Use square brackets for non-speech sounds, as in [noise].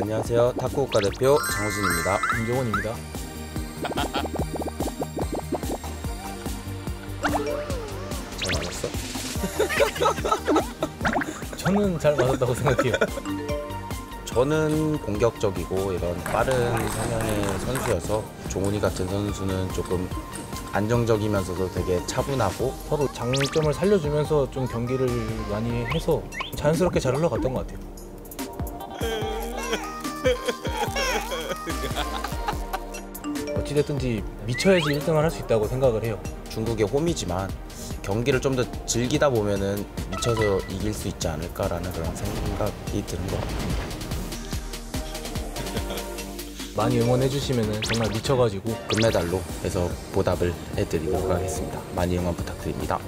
안녕하세요. 탁구국가 대표 장호진입니다. 김종원입니다. 잘 맞았어? [laughs] 저는 잘 맞았다고 생각해요. 저는 공격적이고 이런 빠른 성향의 선수여서 종훈이 같은 선수는 조금 안정적이면서도 되게 차분하고 서로 장점을 살려주면서 좀 경기를 많이 해서 자연스럽게 잘 흘러갔던 것 같아요. [laughs] 어찌됐든지 미쳐야지 1등을 할 수 있다고 생각을 해요. 중국의 홈이지만 경기를 좀 더 즐기다 보면은 미쳐서 이길 수 있지 않을까라는 그런 생각이 드는 것 같아요. 많이 응원해 주시면 정말 미쳐가지고 금메달로 해서 보답을 해드리도록 하겠습니다. 많이 응원 부탁드립니다.